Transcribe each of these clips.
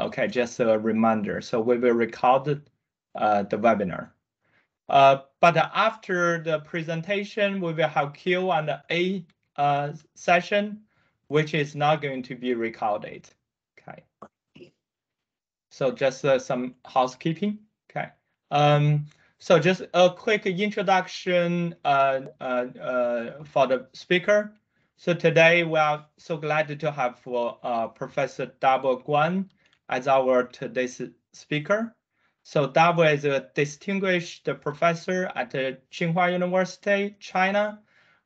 Okay, just a reminder. So we will record uh, the webinar. Uh, but after the presentation, we will have Q and A uh, session, which is not going to be recorded. Okay. So just uh, some housekeeping. Okay. Um, so just a quick introduction uh, uh, for the speaker. So today we are so glad to have Professor Dabo Guan as our today's speaker. So Dabo is a distinguished professor at Tsinghua University, China,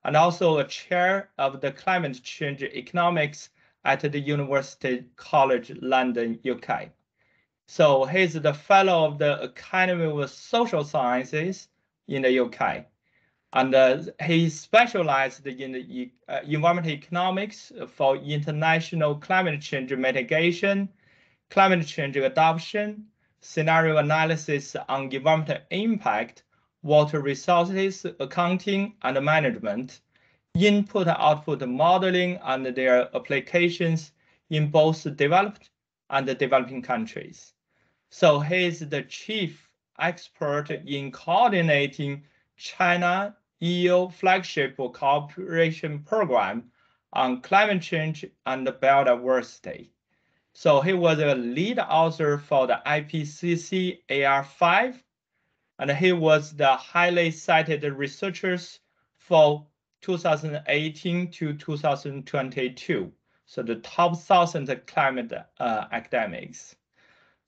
and also a chair of the climate change economics at the University College London, UK. So he's the fellow of the Academy of Social Sciences in the UK. And uh, he specialized in the uh, environmental economics for international climate change mitigation, climate change adoption, scenario analysis on environmental impact, water resources accounting and management, input-output modeling and their applications in both developed and developing countries. So he is the chief expert in coordinating China EU flagship cooperation program on climate change and biodiversity. So he was a lead author for the IPCC AR5, and he was the highly cited researchers for 2018 to 2022. So the top 1,000 climate uh, academics.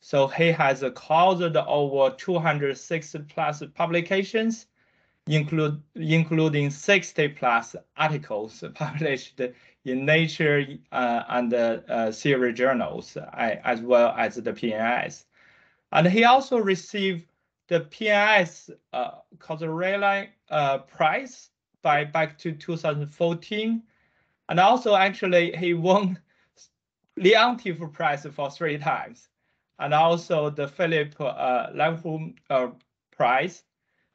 So he has caused over 260 plus publications, include, including 60 plus articles published in Nature uh, and uh, series journals, as well as the PNAS. And he also received the PNAS uh, Cozzarelli uh, Prize by back to 2014. And also actually he won Leontief Prize for three times. And also the Philip uh, uh, Prize.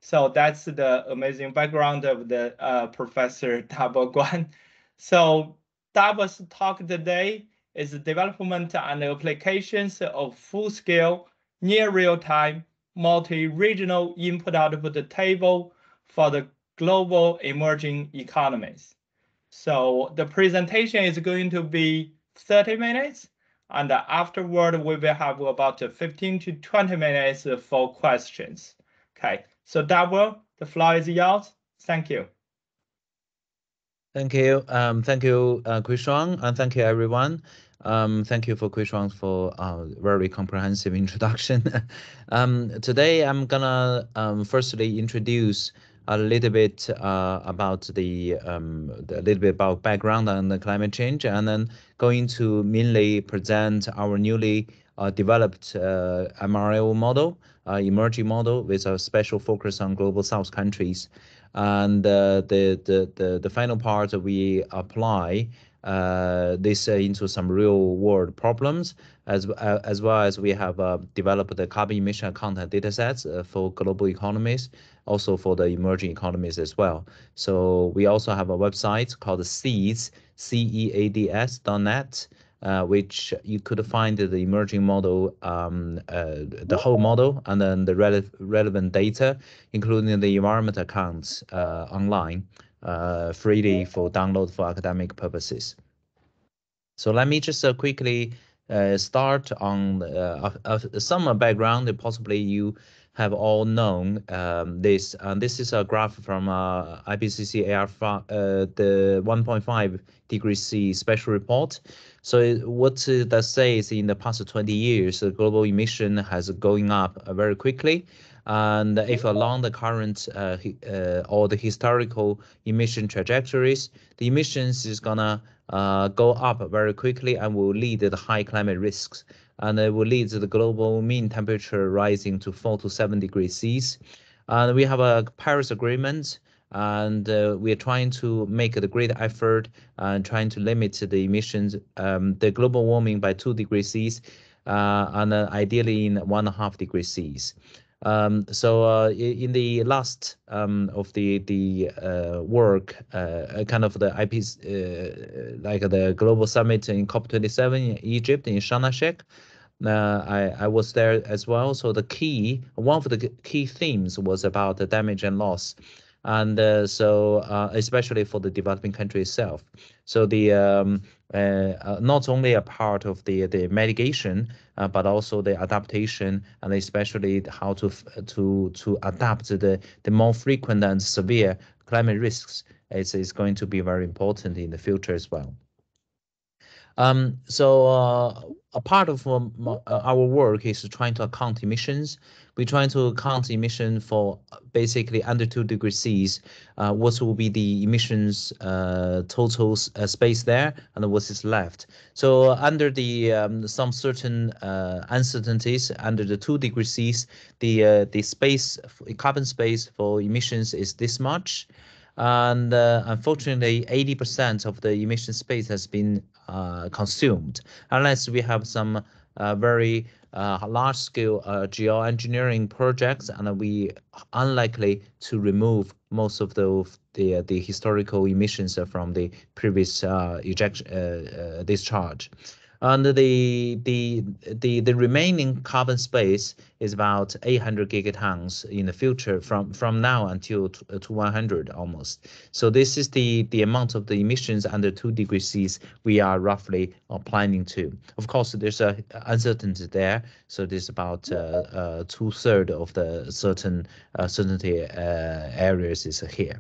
So that's the amazing background of the uh, Professor Dabo Guan. So Dabo's talk today is development and applications of full-scale, near real-time, multi-regional input-output table for the global emerging economies. So the presentation is going to be 30 minutes, and afterward we will have about 15 to 20 minutes for questions. Okay, so Dabo, the floor is yours. Thank you. Thank you. Um, thank you, uh, Chris Shuang, and thank you, everyone. Um, thank you for Chris Shuang for a very comprehensive introduction. um, today, I'm gonna um, firstly introduce a little bit uh, about the um, a little bit about background on the climate change, and then going to mainly present our newly uh, developed uh, MRL model, uh, emerging model with a special focus on global South countries. And uh, the, the, the, the final part that we apply uh, this uh, into some real world problems as uh, as well as we have uh, developed the carbon emission content data sets uh, for global economies also for the emerging economies as well. So we also have a website called seeds c-e-a-d-s dot net uh, which you could find the emerging model, um, uh, the whole model, and then the rele relevant data, including the environment accounts uh, online uh, freely for download for academic purposes. So let me just uh, quickly uh, start on some background. Possibly you have all known um, this. And this is a graph from uh, IPCC AR uh, the 1.5 degree C special report. So what that says in the past 20 years, the global emission has going up very quickly. And if along the current uh, uh, or the historical emission trajectories, the emissions is gonna uh, go up very quickly and will lead to high climate risks and it will lead to the global mean temperature rising to 4 to 7 degrees C. And we have a Paris Agreement, and uh, we are trying to make a great effort and trying to limit the emissions, um, the global warming by 2 degrees C, uh, and uh, ideally in 1.5 degrees C. Um, so uh, in the last um, of the the uh, work, uh, kind of the IPs, like the global summit in COP27 in Egypt in Sharm Uh, I, I was there as well. So the key, one of the key themes was about the damage and loss and uh, so uh, especially for the developing country itself. So the um, uh, uh not only a part of the the mitigation, but also the adaptation and especially how to to to adapt to the the more frequent and severe climate risks is is going to be very important in the future as well. Um, so uh, a part of um, uh, our work is trying to account emissions. We're trying to account emission for basically under two degrees C's. Uh, what will be the emissions uh, total uh, space there, and what is left. So under the um, some certain uh, uncertainties under the two degrees C's, the the space carbon space for emissions is this much and uh, unfortunately 80% of the emission space has been uh, consumed. Unless we have some uh, very uh, large scale uh, geoengineering projects and we unlikely to remove most of the historical emissions from the previous discharge and the the the the remaining carbon space is about 800 gigatons in the future from from now until to, to 100 almost. So this is the the amount of the emissions under two degrees C we are roughly uh, planning to. Of course, there's a uncertainty there. So there's about uh, uh, two third of the certain uh, certainty uh, areas is here.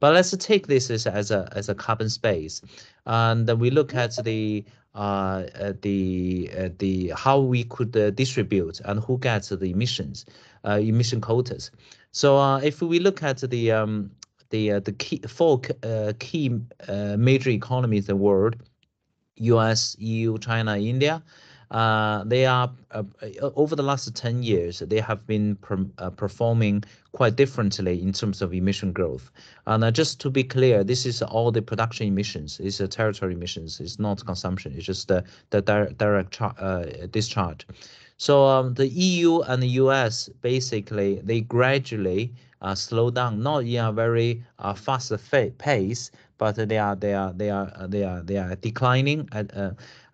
But let's take this as, as a as a carbon space, and then we look at the uh, uh, the uh, the how we could distribute and who gets the emissions emission quotas. So if we look at the um, the the key four key major economies in the world, U.S., EU, China, India, uh, they are uh, over the last 10 years they have been uh, performing quite differently in terms of emission growth. And uh, just to be clear this is all the production emissions. It's a territory emissions. It's not consumption. It's just the, the direct uh, discharge. So um, the eu and the us basically they gradually uh, slow down. Not in a very fast pace but they are they are they are they are they are declining at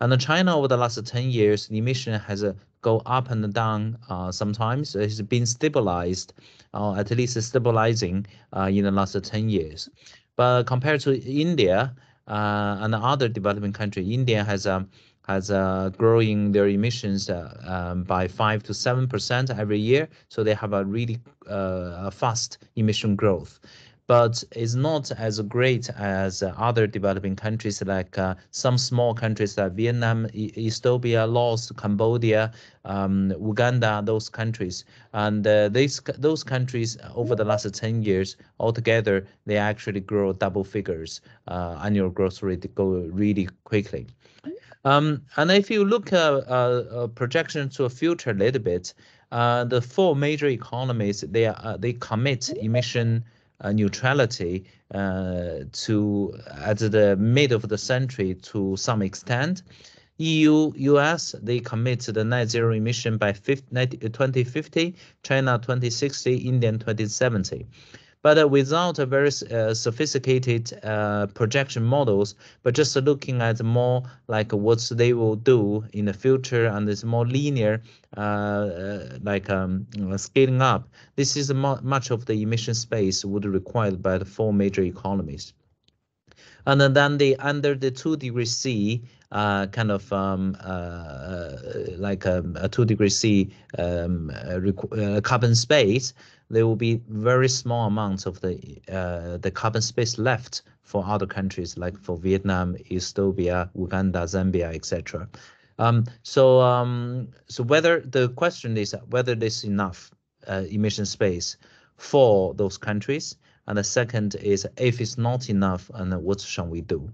and China over the last 10 years, the emission has uh, go up and down uh, sometimes. It's been stabilized, uh, at least stabilizing uh, in the last 10 years. But compared to India uh, and other developing country, India has um, has uh, growing their emissions uh, um, by five to seven percent every year. So they have a really uh, fast emission growth but it's not as great as other developing countries like uh, some small countries like Vietnam, Ethiopia, Laos, Cambodia, um, Uganda, those countries. And uh, these those countries over the last 10 years altogether, they actually grow double figures. Uh, annual growth rate go really quickly. Um, and if you look at uh, uh, projection to a future a little bit, uh, the four major economies, they, are, they commit emission uh, neutrality uh, to at the mid of the century to some extent. EU, US, they commit to the net zero emission by 50, 2050, China 2060, India 2070 but uh, without a very uh, sophisticated uh, projection models, but just looking at more like what they will do in the future and it's more linear, like um, scaling up. This is much of the emission space would required by the four major economies. And then the under the two degrees C, uh, kind of um, uh, like um, a two degree C um, uh, carbon space, there will be very small amounts of the uh, the carbon space left for other countries like for Vietnam, Ethiopia, Uganda, Zambia, etc. Um, so um, so whether the question is whether there's enough uh, emission space for those countries, and the second is if it's not enough, and what shall we do?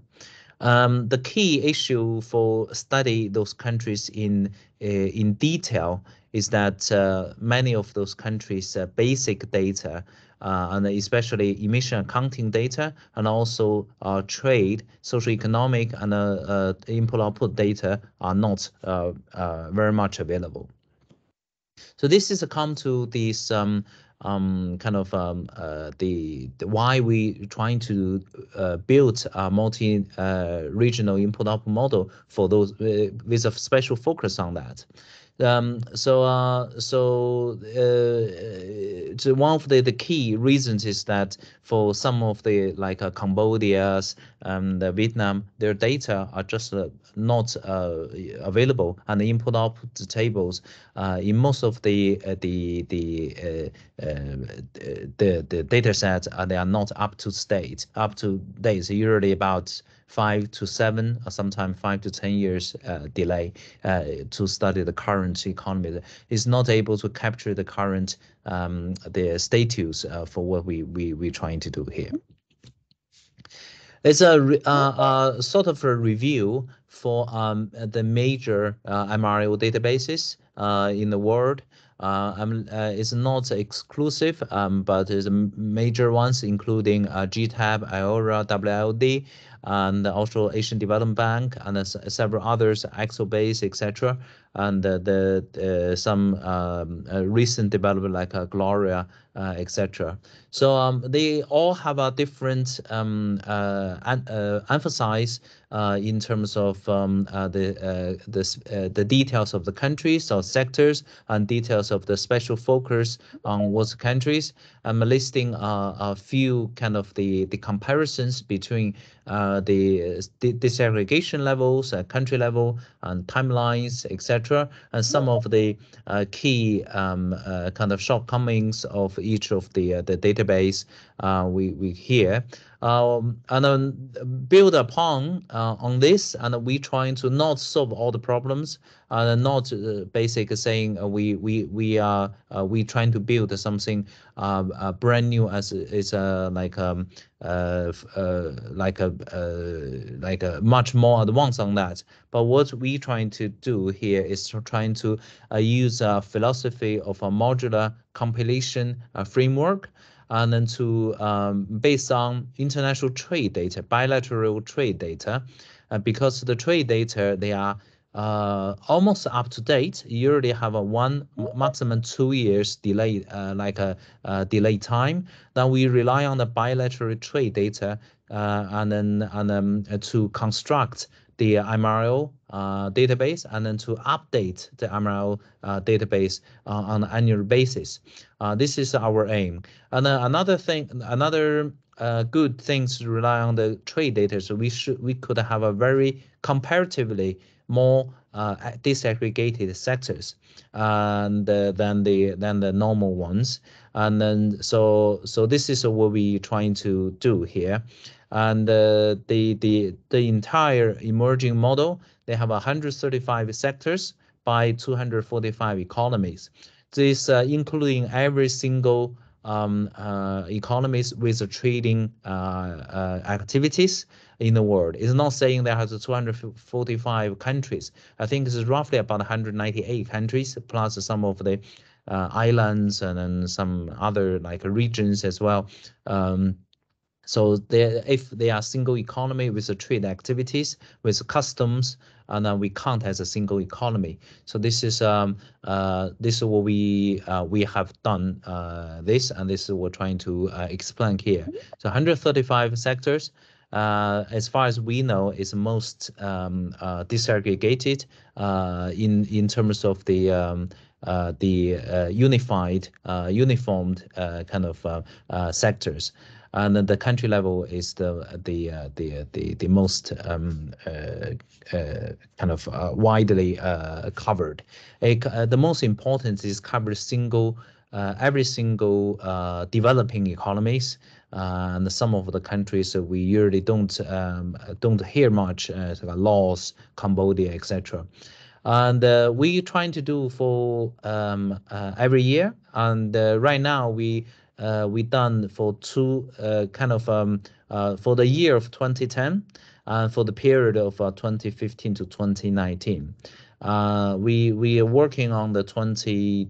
Um, the key issue for study those countries in uh, in detail is that uh, many of those countries' uh, basic data, uh, and especially emission accounting data, and also uh, trade, social economic, and uh, input-output data are not very much available. So this is come to this um, um, kind of um, uh, the, the, why we trying to uh, build a multi-regional uh, input-output model for those uh, with a special focus on that. Um, so uh, so uh, one of the, the key reasons is that for some of the like uh, Cambodia's and um, Vietnam, their data are just uh, not uh, available, and the input output tables uh, in most of the the the the the data sets they are not up to date up to date. So usually about five to seven, or sometimes five to 10 years uh, delay uh, to study the current economy. is not able to capture the current um, the status uh, for what we, we, we're trying to do here. It's a, uh, sort of a review for um, the major uh, MRO databases uh, in the world. Uh, uh, it's not exclusive, um, but it's major ones, including uh, GTAP, Eora, WIOD, and also Asian Development Bank and uh, several others, EXIOBASE, etc. And uh, the uh, some um, recent development like Gloria, etc. So um, they all have a different um, emphasize in terms of um, the the the details of the countries or sectors and details of the special focus on what countries. I'm listing a few kind of the the comparisons between uh, the, the disaggregation levels, uh, country level, and timelines, etc., and some of the uh, key um, uh, kind of shortcomings of each of the uh, the database uh, we we hear. Um, and then build upon uh, on this, and we trying to not solve all the problems, and not uh, basically saying uh, we we we are we trying to build something brand new as it's like um like a like a much more advanced on that. But what we trying to do here is trying to use a philosophy of a modular compilation framework and then to um, based on international trade data, bilateral trade data, uh, because the trade data they are uh, almost up to date. You usually have a one maximum two years delay, uh, like a, a, delay time. Then we rely on the bilateral trade data, uh, and then and then to construct the MRO uh, database and then to update the MRO uh, database uh, on an annual basis. Uh, this is our aim. And another thing, another uh, good things to rely on the trade data. So we should we could have a very comparatively more uh, disaggregated sectors and than the than the normal ones. And then so so this is what we're trying to do here and uh, the the the entire emerging model they have 135 sectors by 245 economies this uh, including every single um, uh, economies with trading uh, uh, activities in the world. It's not saying there has 245 countries. I think it's roughly about 198 countries plus some of the uh, islands and then some other like regions as well. Um, so they, if they are single economy with trade activities, with customs, and then we count as a single economy. So this is um uh this is what we uh, we have done uh, this, and this is what we're trying to uh, explain here. So 135 sectors. Uh, as far as we know, is most um, uh, disaggregated uh, in in terms of the um, uh, the uh, unified, uh, uniformed kind of sectors and the country level is the the uh, the the the most um, uh, uh, kind of widely covered. the most important is cover single every single developing economies. Uh, and some of the countries we usually don't um, don't hear much, uh, like Laos, Cambodia, etc. And uh, we trying to do for um, every year. And right now we uh, we done for two uh, kind of um, uh, for the year of 2010 and for the period of 2015 to 2019. we we are working on the 20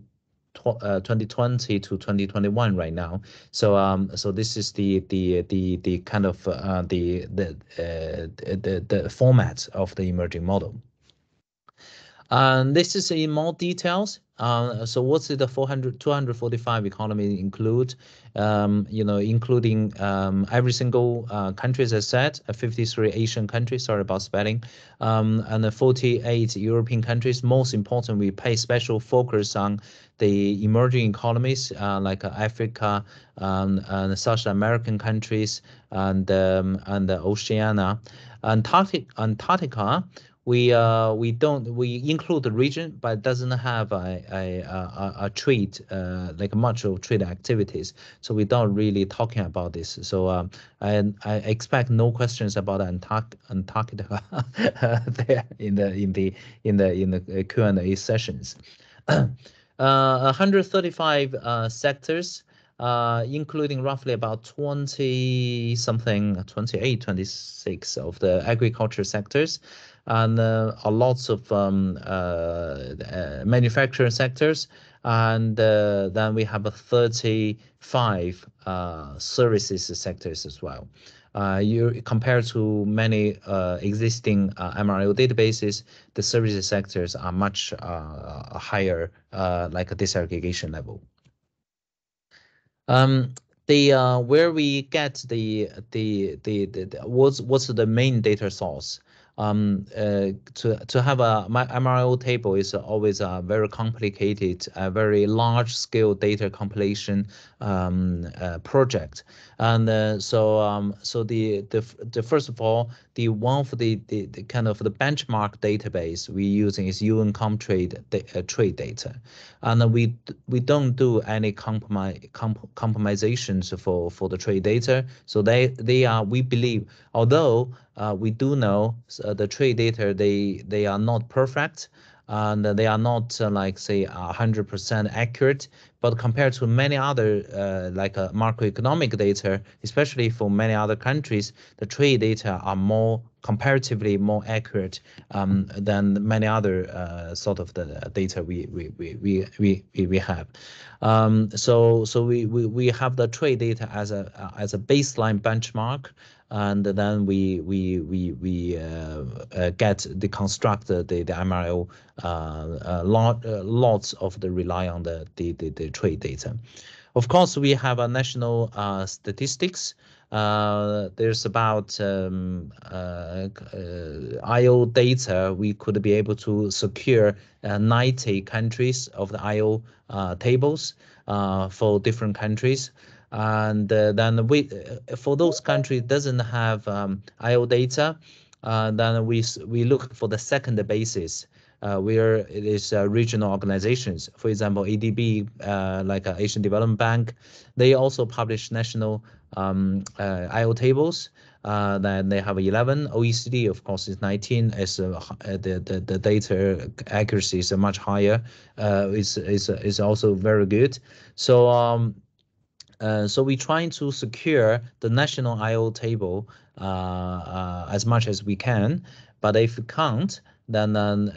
uh, 2020 to 2021 right now. So um, so this is the the the the kind of uh, the the, uh, the the format of the emerging model. And this is in more details. Uh, so what's the 400, 245 economy include? Um, you know, including um, every single uh, country, as I said, uh, 53 Asian countries, sorry about spelling, um, and 48 European countries. Most important, we pay special focus on the emerging economies uh, like Africa um, and South American countries and um, and the Oceania. Antarctic, Antarctica, we uh, we don't we include the region, but doesn't have a a a, a trade uh, like much of trade activities. So we don't really talking about this. So um, I I expect no questions about Antarct Antarctica there in the in the in the in the Q and A sessions. uh, 135 uh, sectors. Uh, including roughly about 20 something, 28, 26 of the agriculture sectors and uh, lots of um, uh, uh, manufacturing sectors. And uh, then we have a 35 uh, services sectors as well. You compared to many existing MRO databases, the services sectors are much higher, like a disaggregation level. Um, the uh, where we get the the the, the, the what's what's the main data source um, uh, to to have a MRO table is always a very complicated, a very large scale data compilation um, uh, project. And uh, so um, so the, the the first of all, the one of the, the, the kind of the benchmark database we using is UN Comtrade uh, trade data, and we we don't do any compromise comp compromisations for for the trade data. So they they are we believe although uh, we do know uh, the trade data they they are not perfect and they are not uh, like say 100% accurate but compared to many other uh, like uh, macroeconomic data especially for many other countries the trade data are more comparatively more accurate um, than many other uh, sort of the data we we we we we, we have. Um, so so we, we we have the trade data as a as a baseline benchmark and then we we we we uh, uh, get the construct the the MRO uh, uh, lot uh, lots of the rely on the, the the the trade data. Of course, we have a national uh, statistics. There's about um, IO data. We could be able to secure 90 countries of the IO tables for different countries and uh, then we uh, for those countries doesn't have um, IO data, uh, then we we look for the second basis. Uh, where it is uh, regional organizations. For example, ADB, uh, like Asian Development Bank, they also publish national um, IO tables. then they have 11. OECD, of course, is 19. Is the, the the data accuracy is much higher. is is is also very good. So um, uh, so we're trying to secure the national IO table uh, uh, as much as we can. But if we can't, then um,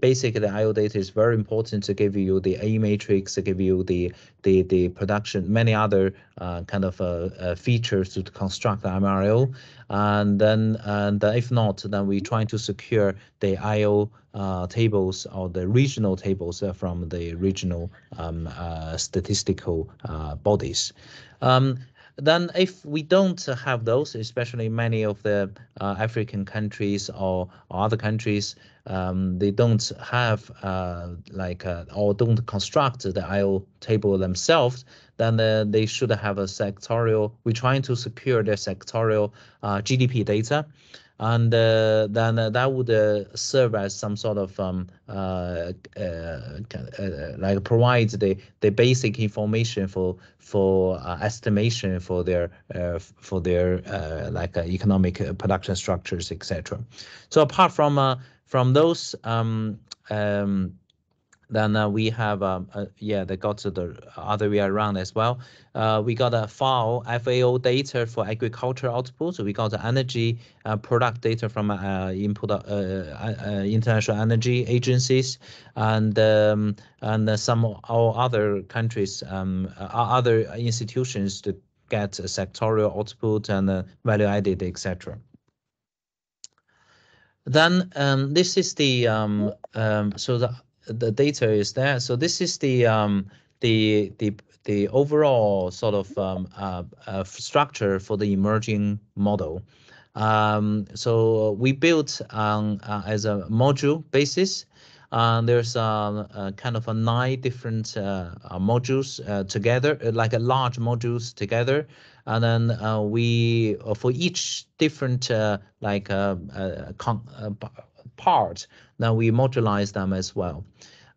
basically IO data is very important to give you the A matrix, to give you the the the production, many other uh, kind of uh, uh, features to construct the MRO. And then and if not, then we try to secure the IO uh, tables or the regional tables from the regional um, statistical bodies. Um, then if we don't have those, especially many of the uh, African countries or, or, other countries, um, they don't have uh, like uh, or don't construct the IO table themselves, then they should have a sectorial. We're trying to secure their sectorial GDP data and uh, then uh, that would uh, serve as some sort of um, uh, uh, uh, like provide the the basic information for for estimation for their for their like economic production structures etc. So apart from from those um, um, then uh, we have, um, uh, yeah, they got the other way around as well. Uh, we got a FAO, FAO data for agriculture output. So we got the energy product data from input international energy agencies and and some all other countries, other institutions to get sectorial output and value added, etc. then um, this is the um, um, so the the data is there. So this is the um, the the the overall sort of um, uh, uh, structure for the emerging model. Um, so we built um, uh, as a module basis. Uh, there's a kind of a nine different uh, uh, modules together, like a large modules together, and then we for each different like part, then we modularize them as well.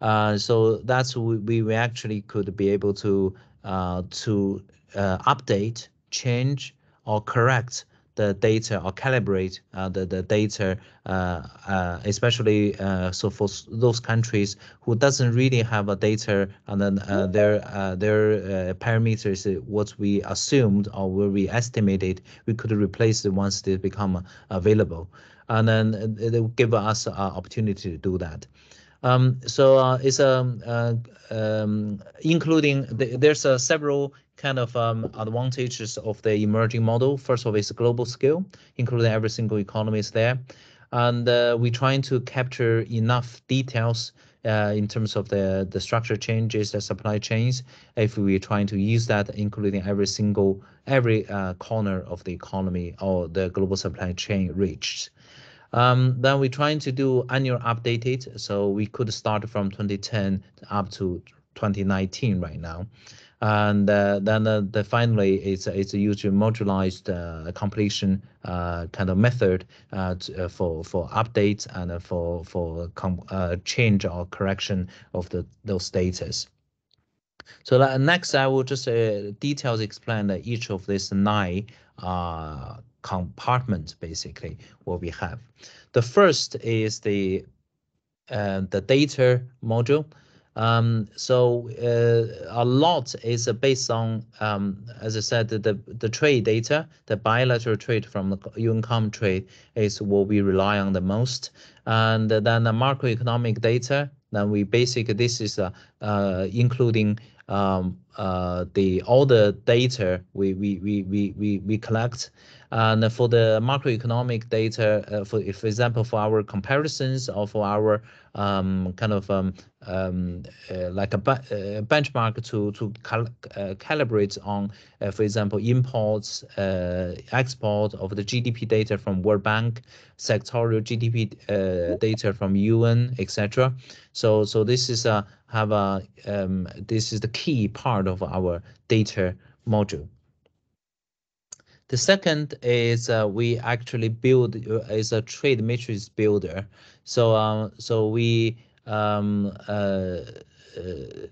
Uh, so that's we, we actually could be able to uh, to uh, update, change, or correct the data or calibrate uh, the, the data, uh, uh, especially so for those countries who doesn't really have a data and then their their parameters what we assumed or where we estimated we could replace it once they become available and then it will give us an opportunity to do that. Um, so uh, it's um, uh, um, including the, there's uh, several kind of um, advantages of the emerging model. First of all, it's global scale, including every single economy is there, and uh, we're trying to capture enough details uh, in terms of the the structure changes, the supply chains. If we're trying to use that, including every single every uh, corner of the economy or the global supply chain reached. Um, then we're trying to do annual updated, so we could start from 2010 up to 2019 right now. And uh, then uh, the finally it's it's a user modularized uh, completion kind of method to, for for updates and for for change or correction of the those status. So next, I will just details explain each of these nine compartments basically what we have. The first is the uh, the data module. Um, so uh, a lot is based on, um, as I said, the, the trade data, the bilateral trade from the UN Comtrade is what we rely on the most. And then the macroeconomic data, then we basically, this is uh, uh, including um, uh, the all the data we we we we we, we collect and for the macroeconomic data, uh, for, for example, for our comparisons or for our um, kind of um, um, uh, like a uh, benchmark to to cal uh, calibrate on, uh, for example, imports, export of the GDP data from World Bank, sectorial GDP data from UN, etc. So so this is a have a um, this is the key part of our data module. The second is uh, we actually build uh, is a trade matrix builder. So um, so we um, uh, uh,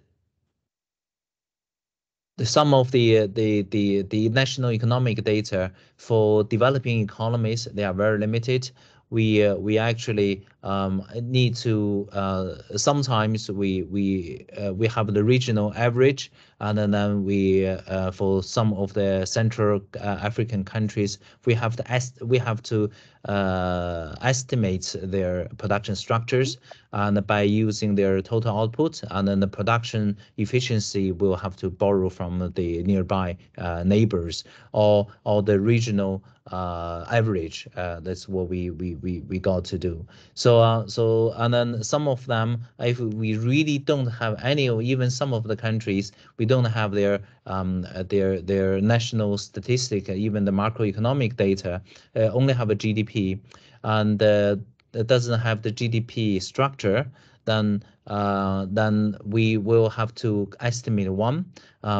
the some of the the the the national economic data for developing economies they are very limited we uh, we actually um, need to uh, sometimes we we uh, we have the regional average and then we uh, for some of the central uh, African countries we have to est we have to uh, estimate their production structures and by using their total output and then the production efficiency will have to borrow from the nearby neighbors or or the regional average that's what we we we we got to do. So uh, so and then some of them, if we really don't have any, or even some of the countries, we don't have their um, their their national statistic, even the macroeconomic data, uh, only have a GDP, and uh, it doesn't have the GDP structure then uh, then we will have to estimate one,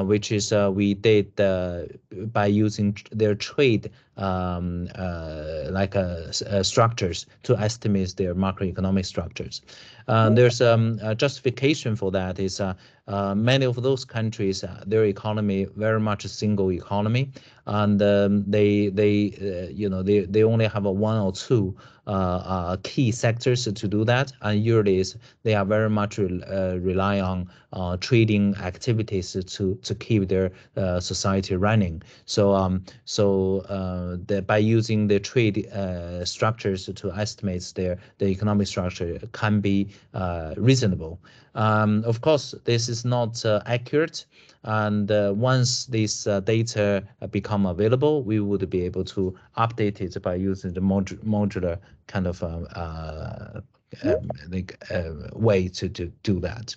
which is uh, we did uh, by using their trade um, uh, like uh, structures to estimate their macroeconomic structures. there's um, a justification for that is many of those countries, their economy very much a single economy, and um, they they you know they they only have a one or two key sectors to do that, and usually they are very much uh, rely on uh, trading activities to to keep their uh, society running. So um so uh, the, by using the trade uh, structures to estimate their the economic structure can be uh, reasonable. Um, of course, this is not uh, accurate. And uh, once this data become available, we would be able to update it by using the modu modular kind of um, um, way to, to do that.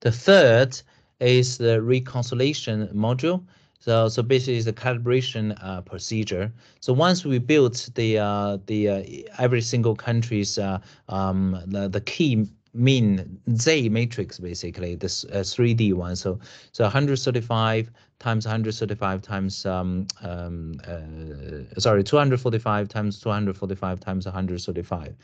The third is the reconciliation module. So, so basically, it's a calibration uh, procedure. So once we built the uh, the uh, every single country's uh, um, the, the key mean Z matrix, basically, this uh, 3D one. So, so 135 times 135 times, um, um, uh, sorry, 245 times 245 times 135.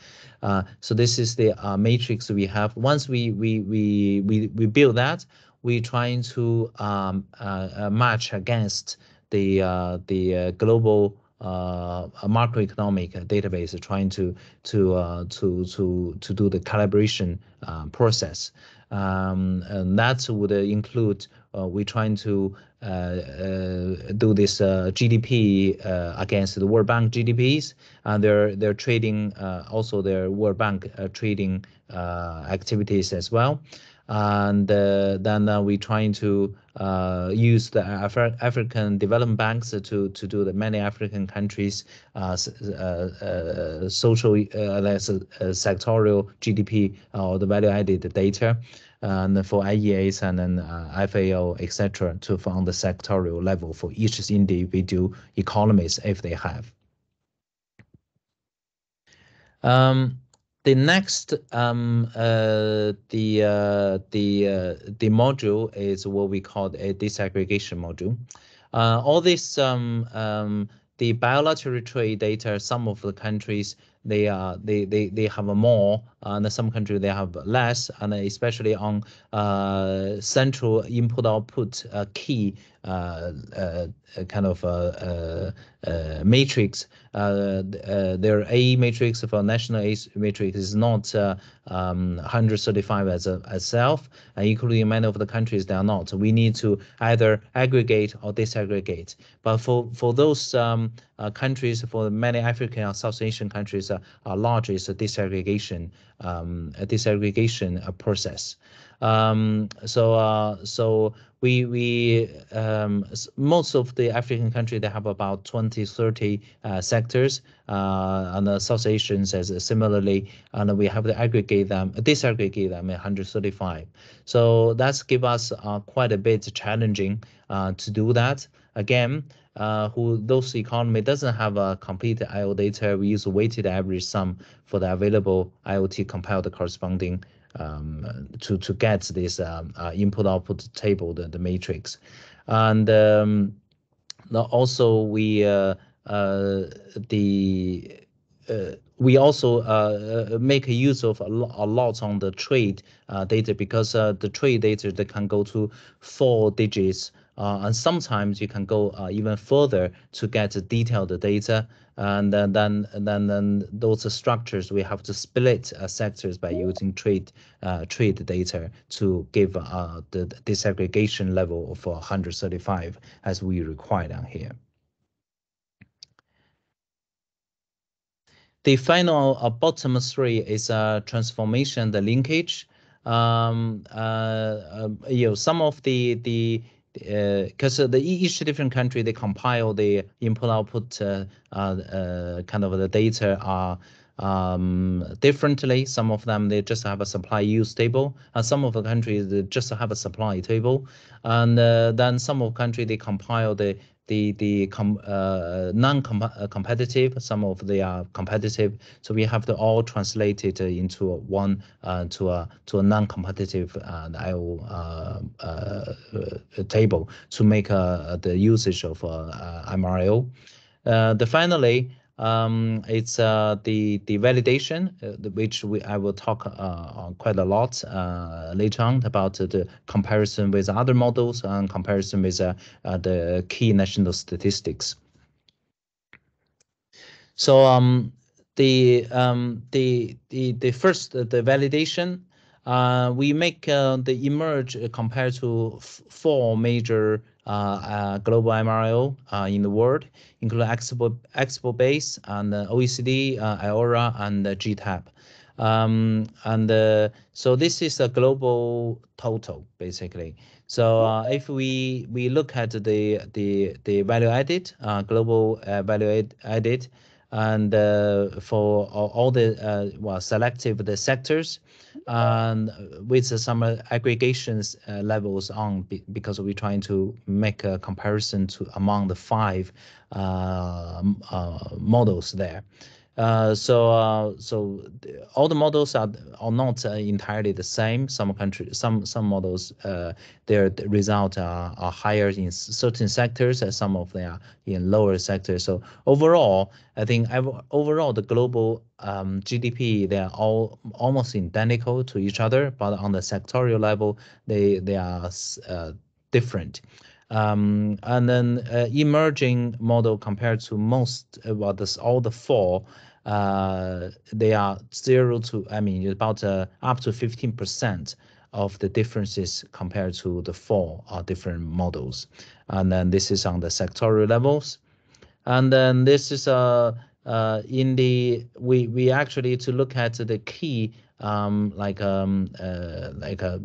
Uh, so this is the uh, matrix we have. Once we we we we we build that, we trying to um, uh, uh, match against the uh, the global uh, macroeconomic database trying to to uh, to to to do the calibration uh, process. Um, and that would include uh, we're trying to uh, uh, do this GDP against the World Bank GDPs, and they're they're trading also their World Bank trading activities as well and uh, then uh, we're trying to uh, use the Af African development banks to to do the many African countries uh, uh, uh, social sectorial GDP or the value added data. And for IEAs and then FAO, etc., to find the sectorial level for each individual economies if they have. Um, the next um, uh, the uh, the uh, the module is what we call a disaggregation module. All this um, um, the bilateral trade data, some of the countries they are they they they have more, and some countries they have less, and especially on central input output uh, key Uh, uh, kind of uh, uh matrix. their A matrix for national A matrix is not um, 135 as a as and equally many of the countries they are not. So we need to either aggregate or disaggregate. But for for those um, countries, for many African or South Asian countries, are largest disaggregation um, disaggregation process. Um, so uh, so we we um, most of the African country they have about 20 30 uh, sectors uh, and the South as similarly and we have to aggregate them disaggregate them 135 so that's give us uh, quite a bit challenging uh, to do that. Again uh, who those economy doesn't have a complete IO data we use weighted average sum for the available IoT compiled corresponding um, to to get this um, uh, input output table, the, the matrix, and um, also we uh, uh, the uh, we also uh, uh, make use of a, lo a lot on the trade data because the trade data that can go to four digits and sometimes you can go even further to get detailed data. And then, then, then, those structures we have to split uh, sectors by using trade uh, trade data to give uh, the disaggregation level of 135 as we require down here. The final uh, bottom three is uh, transformation, the linkage. Um, uh, you know, some of the the because uh, the each different country they compile the input output uh, uh, kind of the data are um, differently. Some of them they just have a supply use table, and some of the countries they just have a supply table, and uh, then some of the country they compile the the the com, uh, non-competitive, uh, some of they are competitive. So we have to all translate it into one uh, to a to a non-competitive uh, IO uh, uh, table to make the usage of MRO. the finally um, it's uh, the the validation, uh, which we I will talk uh, quite a lot uh, later on about the comparison with other models and comparison with uh, uh, the key national statistics. So um, the um, the the the first the validation we make the emerge compared to four major global MRO uh, in the world, including Expo, EXIOBASE and OECD, Eora, and GTAP. Um, and so this is a global total, basically. So uh, if we look at the value added, uh, global uh, value added, and uh, for all the uh, well selective the sectors and with some aggregations uh, levels on because we're trying to make a comparison to among the five models there. Uh, so uh, so all the models are are not uh, entirely the same. Some country, some some models, uh, their results are, are higher in certain sectors, and some of them are in lower sectors. So overall, I think overall the global um, GDP they are all almost identical to each other, but on the sectorial level, they they are uh, different. Um, and then uh, emerging model compared to most, uh, well, this, all the four, uh, they are zero to, I mean, about uh, up to 15% of the differences compared to the four uh, different models. And then this is on the sectorial levels. And then this is uh, uh, in the, we, we actually to look at the key um, like um, uh, like a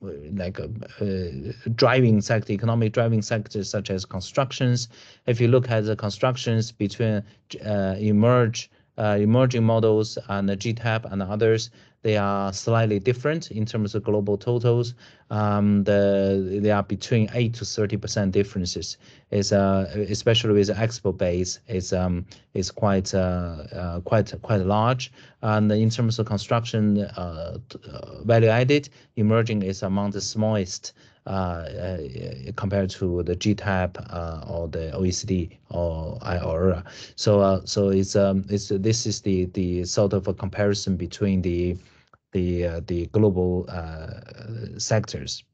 like a uh, driving sector, economic driving sectors such as constructions. If you look at the constructions between uh, emerge uh, emerging models and the GTAP and others, they are slightly different in terms of global totals. Um, the, they are between 8 to 30% differences. Is uh, especially with the EXIOBASE, is um, is quite uh, uh, quite quite large. And in terms of construction uh, uh, value added, emerging is among the smallest uh, uh, compared to the GTAP uh, or the OECD or Eora. So so it's um it's this is the the sort of a comparison between the the the global sectors.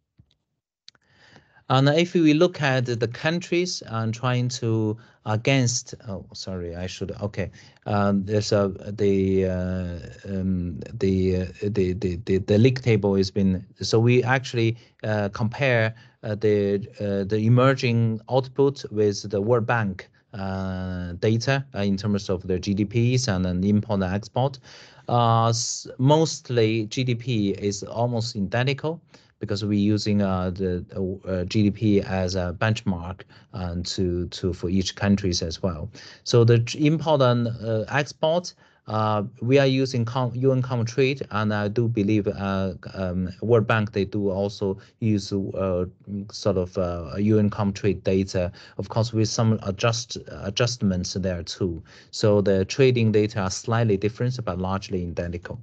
And if we look at the countries and trying to against, oh, sorry, I should, okay. Um, there's a, the, uh, um, the, the, the, the, the league table has been, so we actually uh, compare uh, the, uh, the emerging output with the World Bank uh, data uh, in terms of their GDPs and then import and export. Mostly GDP is almost identical because we're using uh, the uh, GDP as a benchmark uh, to to for each countries as well. So the import and uh, export. Uh, we are using com UN Comtrade, and I do believe uh, um, World Bank they do also use uh, sort of uh, UN Comtrade data, of course with some adjust adjustments there too. So the trading data are slightly different, but largely identical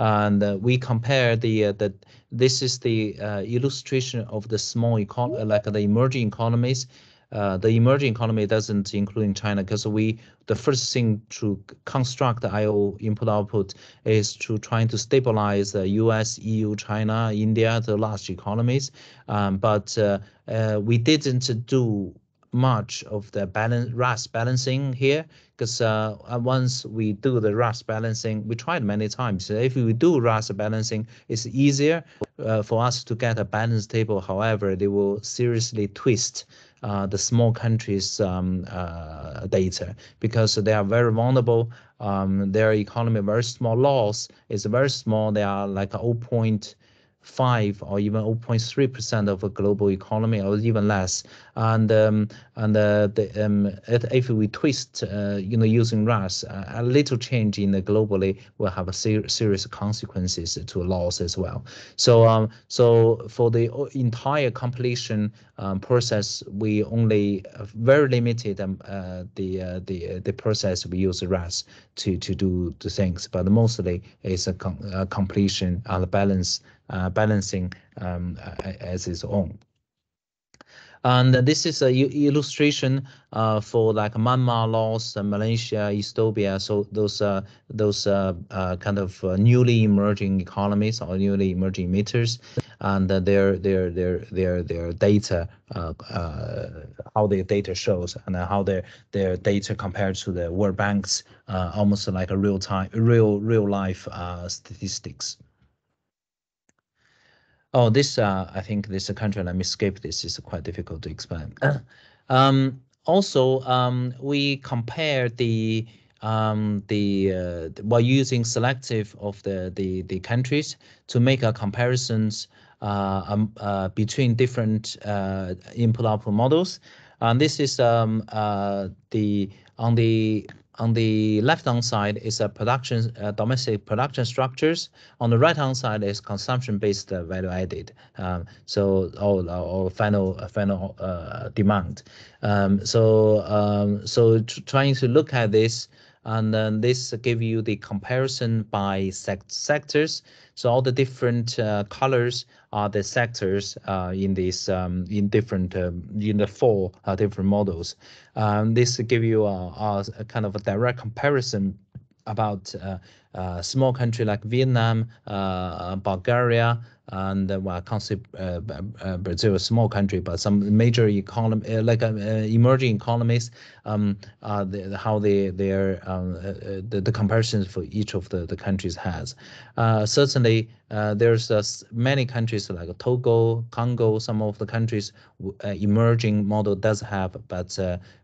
and uh, we compare the the this is the illustration of the small econ like the emerging economies. Uh, the emerging economy doesn't include China because we the first thing to construct the IO input output is to trying to stabilize the U.S., EU, China, India, the large economies. Um, but uh, uh, we didn't do much of the balance RAS balancing here because uh, once we do the RAS balancing, we tried many times. If we do RAS balancing, it's easier uh, for us to get a balance table. However, they will seriously twist uh, the small countries' um, uh, data because they are very vulnerable. Um, their economy very small loss is very small. They are like a 0 five or even 0.3% of a global economy or even less. And um, and uh, the, um, if we twist, uh, you know, using RAS, a little change in the globally will have a ser serious consequences to loss as well. So um, so for the entire completion um, process, we only uh, very limited um, uh, the uh, the the process we use RAS to to do the things, but mostly it's a, com a completion and balance uh, balancing um, as its own. And this is a illustration uh, for like Myanmar, Laos, Malaysia, Ethiopia. So those uh, those uh, uh kind of uh, newly emerging economies or newly emerging emitters, and their their their their their data, uh, how their data shows, and how their their data compared to the World Bank's almost like a real time, real real life statistics. Oh, this, uh, I think this country, let me skip this, is quite difficult to explain. um, also, um, we compare the um, the uh, while using selective of the, the, the countries to make a comparisons uh, um, uh, between different uh, input-output models. And this is um, uh, the on the on the left-hand side is a production uh, domestic production structures. On the right-hand side is consumption-based uh, value added. Um, so or, final uh, final uh, demand. Um, so um, so trying to look at this and then this give you the comparison by sec sectors. So all the different uh, colors are the sectors uh, in this um, in different um, in the four uh, different models. Um, this give you a, a, a, kind of a direct comparison about uh, small country like Vietnam, uh, Bulgaria, and uh, well, I can't say uh, uh, Brazil, a small country, but some major economy, uh, like uh, uh, emerging economies, um, the, how they their um, the, the comparisons for each of the, the countries has. certainly, there's many countries like Togo, Congo, some of the countries emerging model does have, but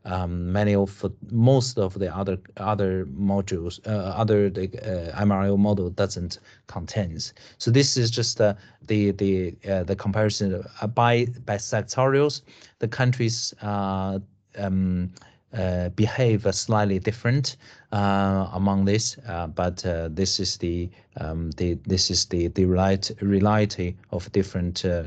um, many of most of the other other modules, other the MRIO model doesn't contains. So this is just the the uh, the comparison uh, by by sectorials, the countries uh, um, uh, behave slightly different uh, among this, uh, but uh, this is the um, the this is the the right reality of different uh,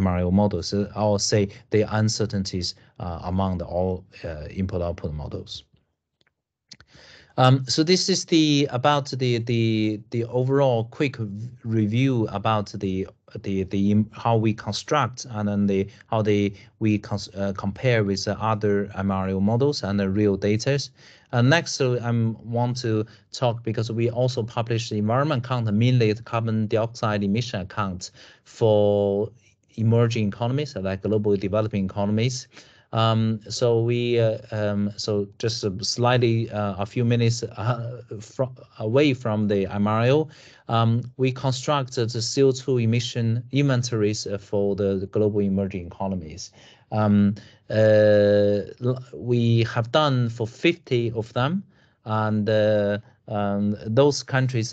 MRIO models. So I'll say the uncertainties among the all input-output models. Um, so this is the about the the the overall quick review about the the the how we construct and then the how they we uh, compare with other MRIO models and the real data. Uh, next, I um, want to talk because we also publish the environment count, mainly the carbon dioxide emission account for emerging economies like global developing economies. Um, so we uh, um, so just slightly uh, a few minutes uh, away from the MRIO, um, we constructed the CO2 emission inventories for the, global emerging economies. We have done for 50 of them, and those countries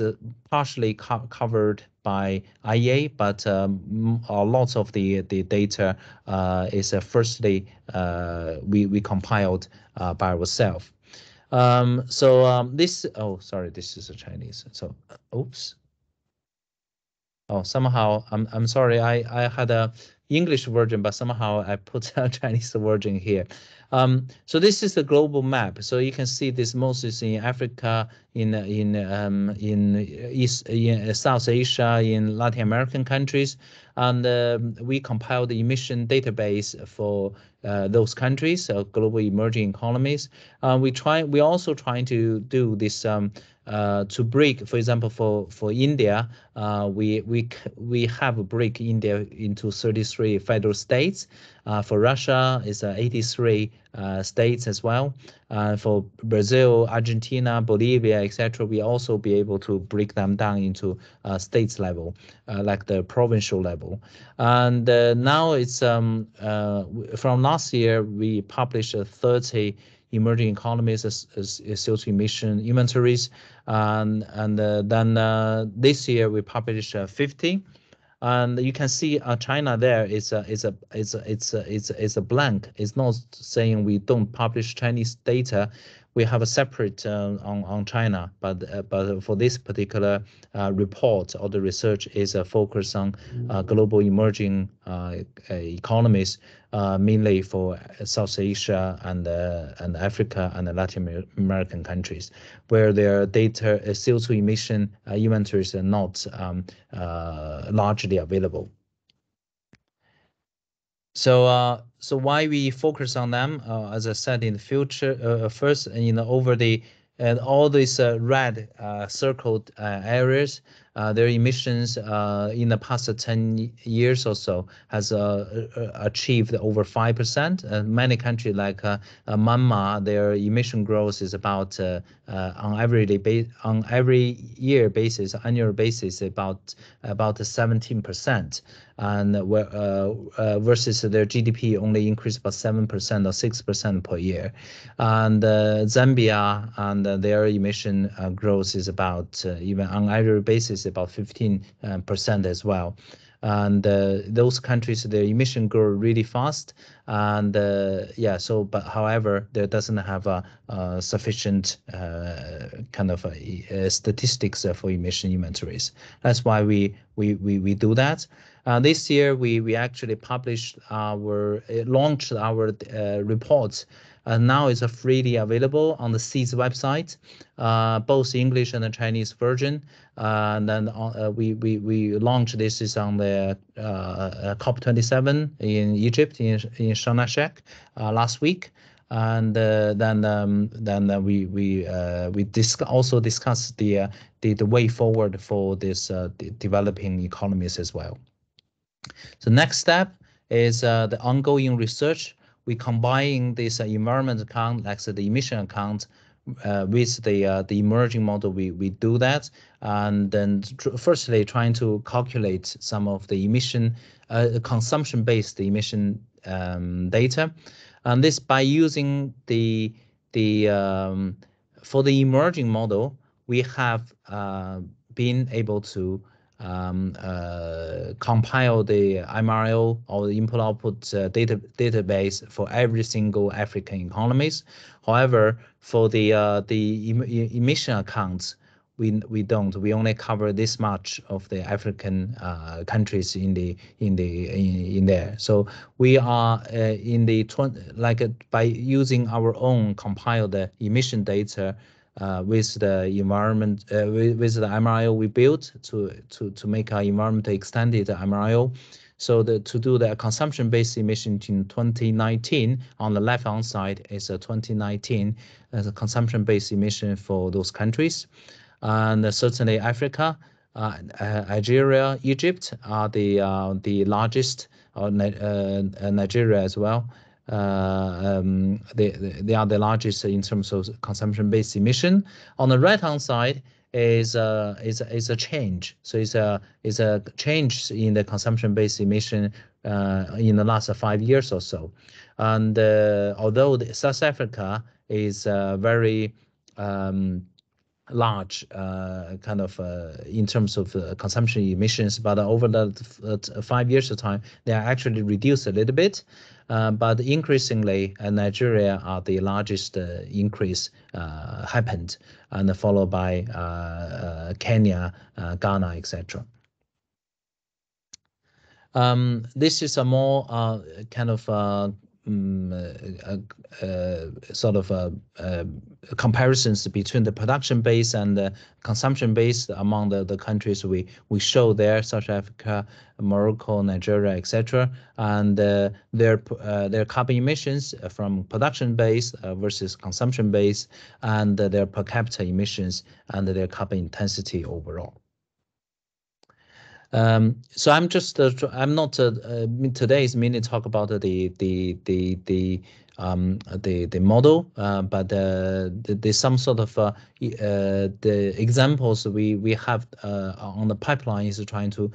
partially co covered by IEA, but um, a lot of the the data uh, is uh, firstly uh, we we compiled uh, by ourselves. Um, so um, this oh sorry this is a Chinese so oops oh somehow I'm I'm sorry I I had a English version but somehow I put a Chinese version here. Um, so this is the global map. So you can see this mostly in Africa, in in um, in East, in South Asia, in Latin American countries, and uh, we compile the emission database for uh, those countries, uh, global emerging economies. Uh, we try. We also trying to do this. Um, uh, to break, for example, for for India, uh, we we we have a break India into 33 federal states. Uh, for Russia, it's uh, 83 uh, states as well. Uh, for Brazil, Argentina, Bolivia, etc., we also be able to break them down into states level, like the provincial level. And now it's um, from last year we published 30 emerging economies as, as, as CO2 emission inventories. And, and uh, then uh, this year we published uh, 50. And you can see uh, China there is a is a it's a it's a a, a blank. It's not saying we don't publish Chinese data we have a separate uh, on on China, but uh, but for this particular uh, report or the research is a focus on global emerging economies, mainly for South Asia and and Africa and Latin American countries, where their data CO2 emission inventories are not um, largely available. So uh, so why we focus on them? Uh, as I said in the future, uh, first, you know, over the and all these uh, red uh, circled uh, areas, Uh, their emissions uh, in the past uh, 10 years or so has achieved over 5%. many countries like Myanmar, their emission growth is about on every on every year basis, annual basis, about about 17% and uh, uh, versus their GDP only increased by 7% or 6% per year. And uh, Zambia and their emission growth is about, even on annual basis, about 15% as well. And uh, those countries their emission grow really fast. And uh, yeah so but however there doesn't have a, a sufficient uh, kind of statistics for emission inventories that's why we we we, we do that. Uh, this year, we, we actually published our, launched our uh, reports. Uh, now it's freely available on the CEADs website, uh, both English and the Chinese version. Uh, and then uh, we, we, we launched this is on the COP27 in Egypt, in, in Sharm el-Sheikh last week and uh, then um, then uh, we we uh, we also discuss the, the the way forward for this developing economies as well. The next step is uh, the ongoing research. We combine this uh, environment account, like the emission account, uh, with the uh, the emerging model. We we do that, and then tr firstly trying to calculate some of the emission uh, consumption-based emission um, data, and this by using the the um, for the emerging model, we have uh, been able to um, uh, compile the MRO or the input-output uh, data database for every single African economies. However, for the uh, the em emission accounts, we we don't. We only cover this much of the African uh, countries in the in the in, in there. So we are uh, in the like uh, by using our own compiled emission data with the environment uh, with, with the MRO we built to to to make our environment extended MRO. So the, to do the consumption-based emission in 2019, on the left-hand side is a 2019 as a consumption-based emission for those countries. And certainly Africa, uh, Algeria, Egypt are the uh, the largest, uh, Nigeria as well, uh, they, they are the largest in terms of consumption-based emission. On the right-hand side is is a change. So it's a change in the consumption-based emission uh, in the last five years or so. And uh, although South Africa is very um, large uh, kind of uh, in terms of uh, consumption emissions, but over the uh, uh, five years of time, they are actually reduced a little bit. Uh, but increasingly, Nigeria are the largest increase happened, and followed by Kenya, Ghana, etc. Um, this is a more kind of um, uh, uh, sort of uh, comparisons between the production base and the consumption base among the, the countries we, we show there, South Africa, Morocco, Nigeria, etc., and their their carbon emissions from production base versus consumption base, and their per capita emissions and their carbon intensity overall. Um, so I'm just uh, I'm not uh, uh, today's mainly talk about the the the the um, the the model, uh, but uh, there's some sort of uh, the examples we we have on the pipeline is trying to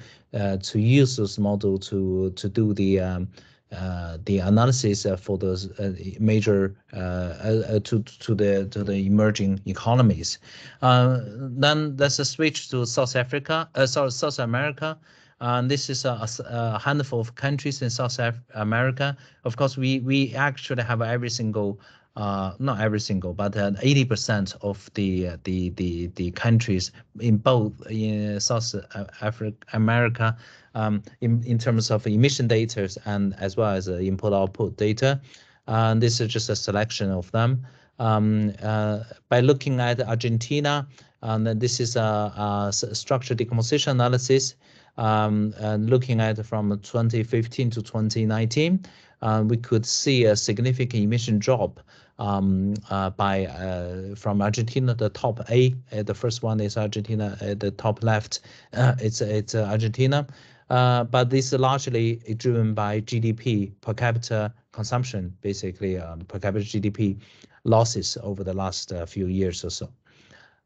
to use this model to to do the um, uh, the analysis uh, for those uh, major to to the to the emerging economies. then let's switch to South Africa, sorry, South America. And this is a, a, handful of countries in South America. Of course, we we actually have every single uh, not every single, but 80% uh, of the uh, the the the countries in both in South Africa, America, um, in in terms of emission data and as well as input output data, and this is just a selection of them. Um, uh, by looking at Argentina, And this is a, a structure decomposition analysis um, and looking at from 2015 to 2019, uh, we could see a significant emission drop um, uh, by uh, from Argentina, the top A. Uh, the first one is Argentina. At the top left, uh, it's it's uh, Argentina. But this is largely driven by GDP per capita consumption, basically um, per capita GDP losses over the last few years or so.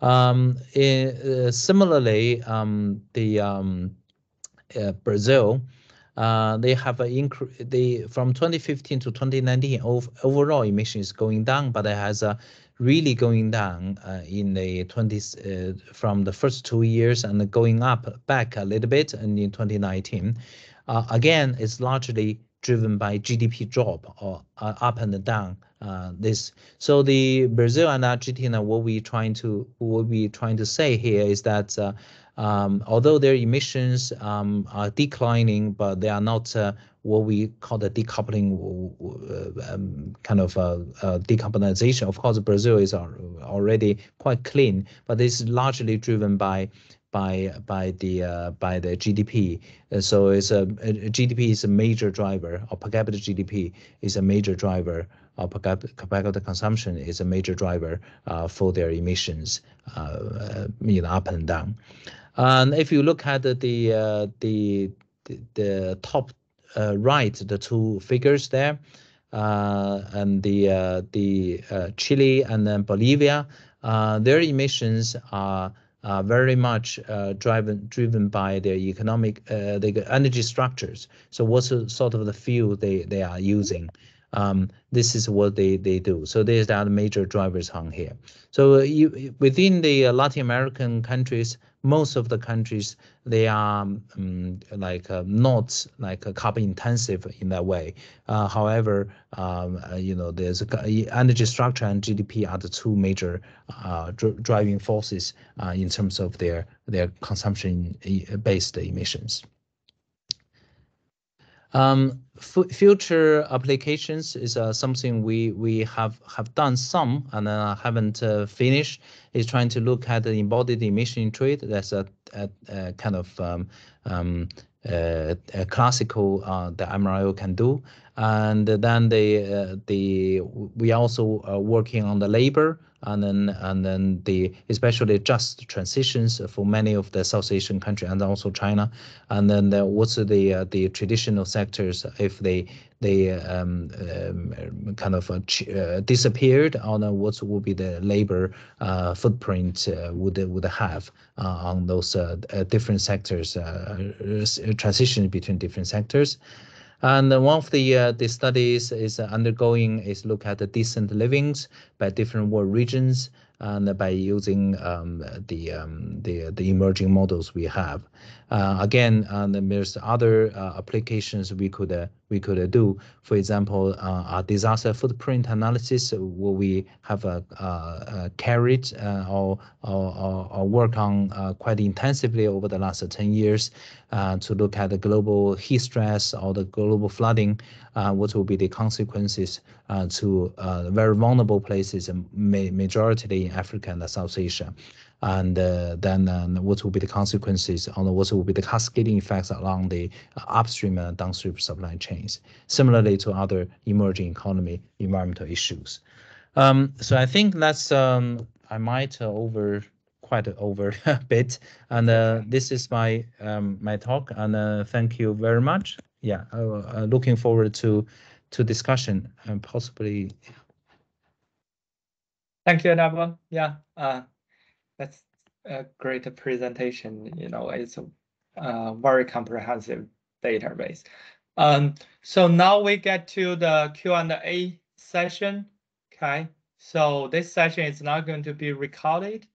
Um, in, similarly, um, the um, uh, Brazil, uh, they have an increase. They from 2015 to 2019, overall emissions going down, but it has a really going down uh, in the 20s uh, from the first two years and going up back a little bit and in 2019. Uh, again, it's largely driven by GDP drop or uh, up and down. Uh, this so the Brazil and Argentina, what we trying to what we trying to say here is that um, although their emissions um, are declining, but they are not uh, what we call the decoupling uh, um, kind of uh, uh, decarbonization. Of course, Brazil is already quite clean, but this is largely driven by by by the uh, by the GDP. Uh, so it's a, a, GDP is a major driver, or per capita GDP is a major driver, or per capita consumption is a major driver uh, for their emissions, you know, up and down. And if you look at the uh, the, the, the top uh, right, the two figures there, uh, and the uh, the uh, Chile and then Bolivia, uh, their emissions are very much driven driven by their economic the energy structures. So what's sort of the fuel they they are using? Um, this is what they they do. So there's are the major drivers on here. So you, within the Latin American countries, most of the countries they are um, like uh, not like uh, carbon intensive in that way. Uh, however, um, uh, you know, there's energy structure and GDP are the two major uh, dr driving forces uh, in terms of their their consumption based emissions. Um, future applications is uh, something we we have have done some and uh, haven't uh, finished. Is trying to look at the embodied emission trade. That's a, a, a kind of um, um, a classical uh, the MRIO can do. And then the uh, the we also are working on the labor and then and then the especially just transitions for many of the South Asian countries and also China, and then the, what's the uh, the traditional sectors if they they um, um, kind of uh, uh, disappeared on uh, what would be the labor uh, footprint uh, would would have on those different sectors transition between different sectors. And one of the uh, the studies is undergoing is look at the decent livings by different world regions and by using um, the, um, the the emerging models we have. Uh, again, uh, there's other uh, applications we could uh, we could do. For example, uh, a disaster footprint analysis, where we have a, carried or, or, or, work on quite intensively over the last 10 years to look at the global heat stress or the global flooding, what will be the consequences to very vulnerable places, and majority Africa and South Asia and uh, then um, what will be the consequences on what will be the cascading effects along the uh, upstream and downstream supply chains, similarly to other emerging economy environmental issues. Um, so I think that's um, I might uh, over quite over a bit, and uh, this is my um, my talk, and uh, thank you very much. Yeah, uh, looking forward to to discussion and possibly. Thank you, Nava. Yeah that's a great presentation. You know, it's a, a very comprehensive database. Um, so now we get to the Q&A session. Okay, so this session is not going to be recorded.